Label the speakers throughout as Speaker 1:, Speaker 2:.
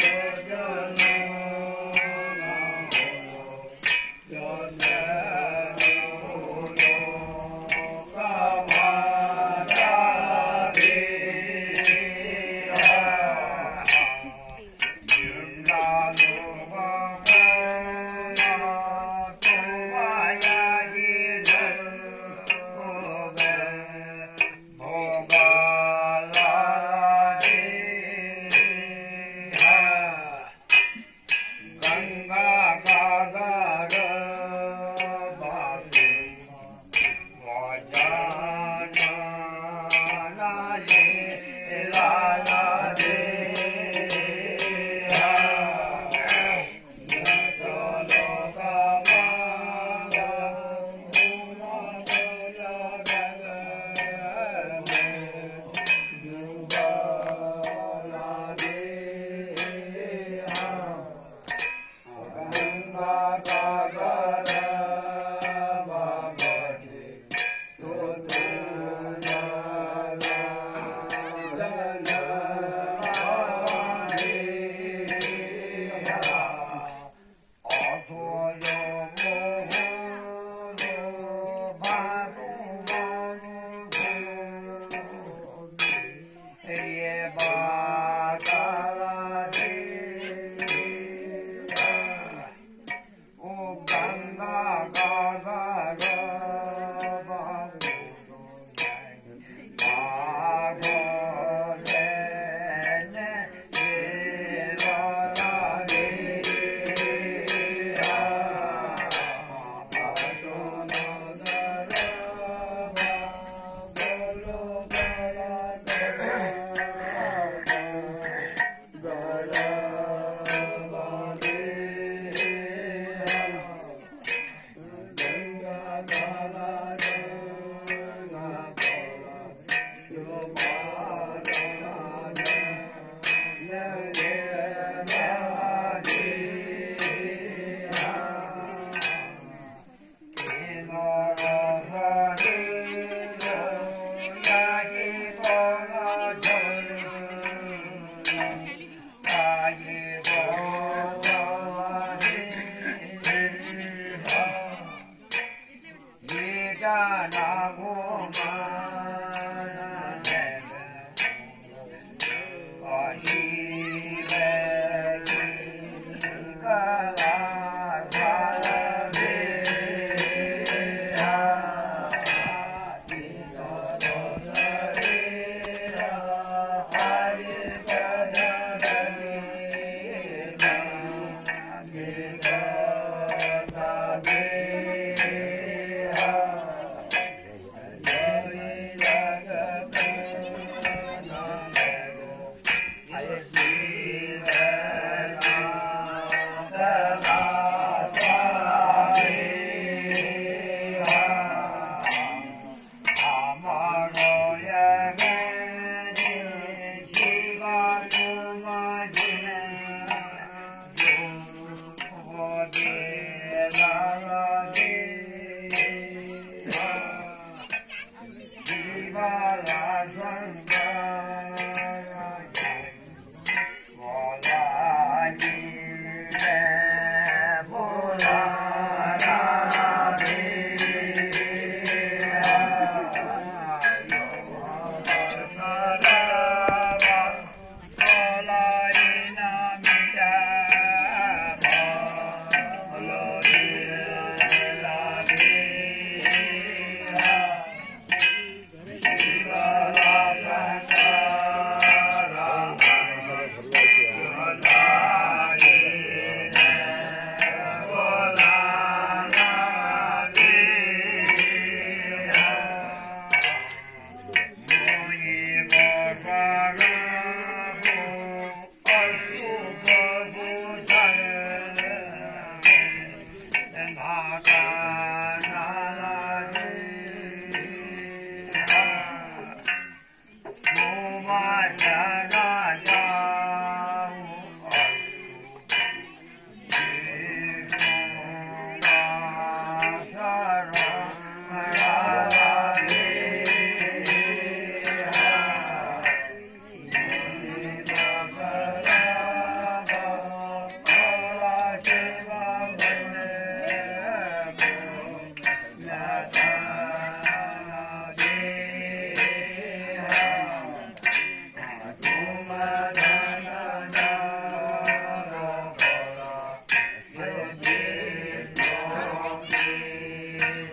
Speaker 1: Lord God. Radhe, Radhe.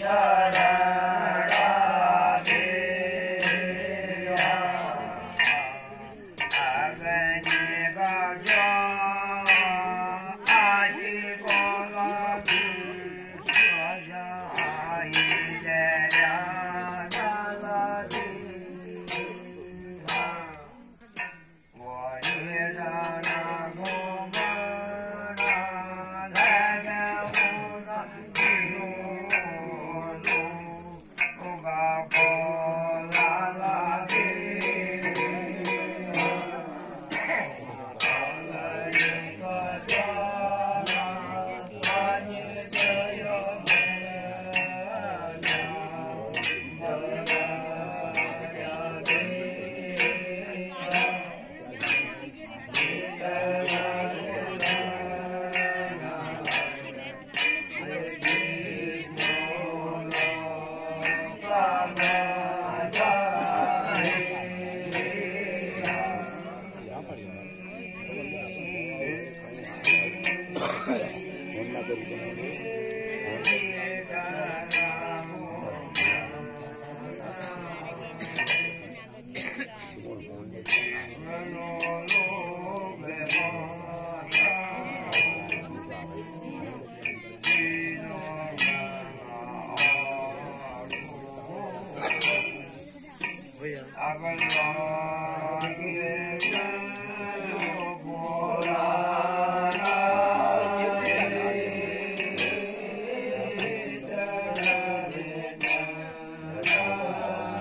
Speaker 1: Yeah.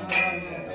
Speaker 1: Yeah.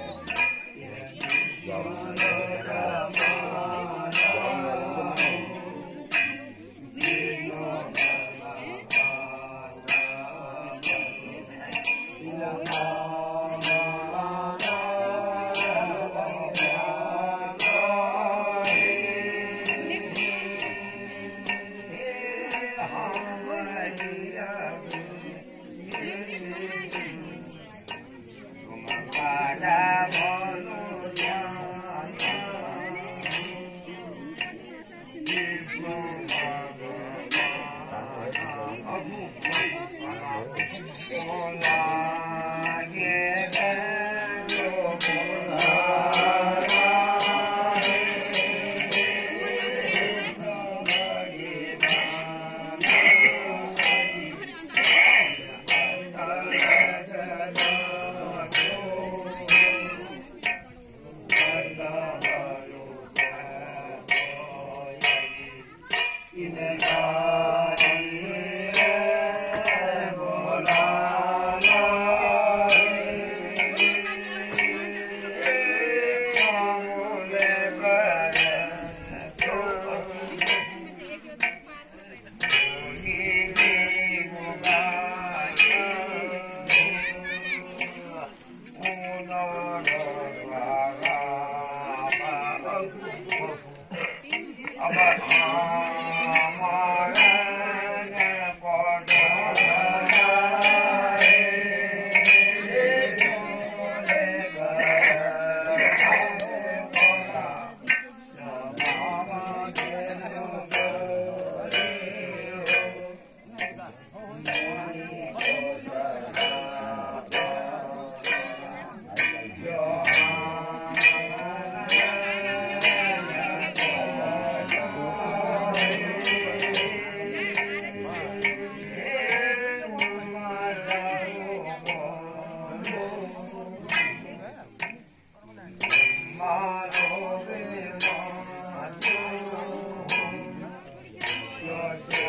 Speaker 1: Spotify.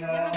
Speaker 1: Hallelujah.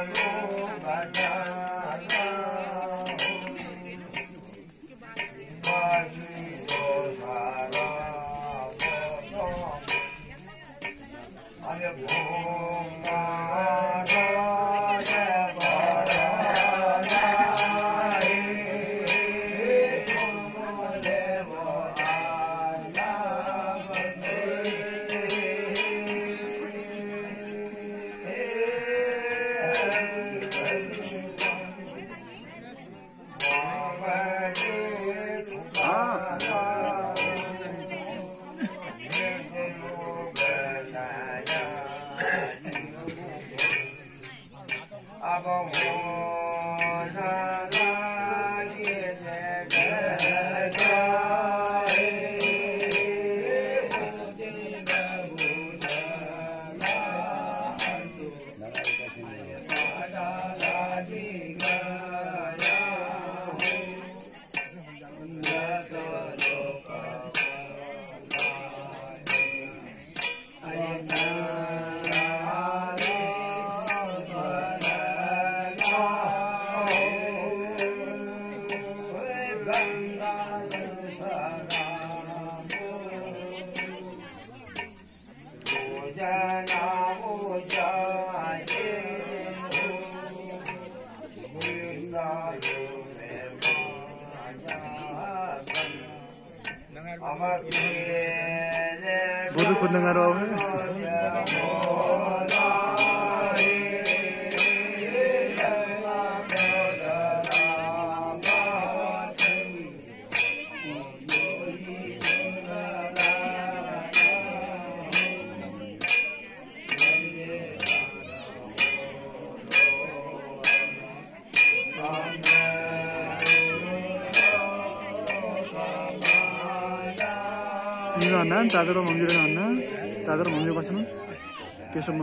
Speaker 1: Bye. 啊。मन्दिर भन्दा चादर मन्दिर भन्दा चादर मन्दिर बस्छ केशव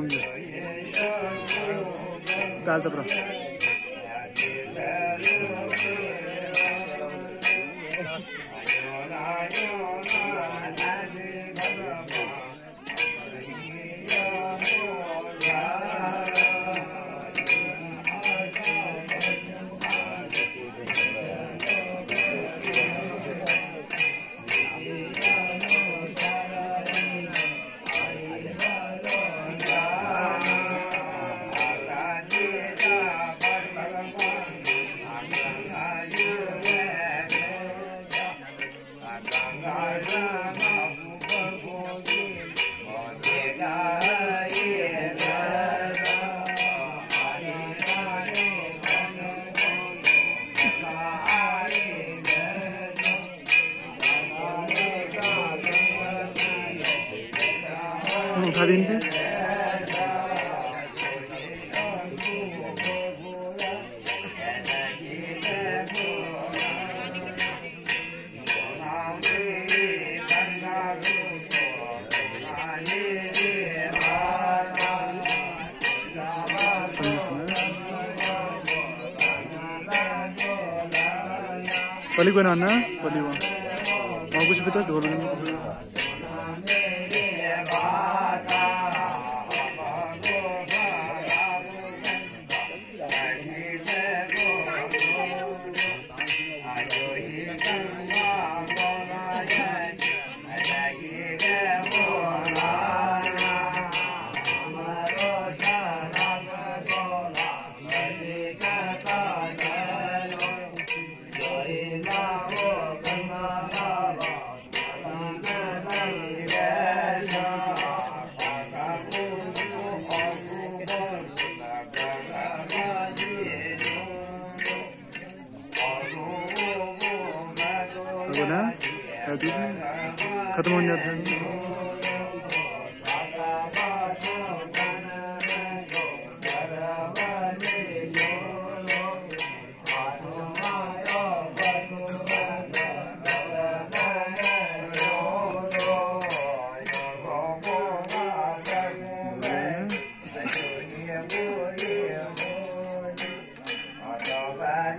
Speaker 1: पली बनाना पली और कुछ तो दो अभी खत्म हो जाता है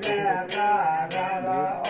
Speaker 1: Yeah.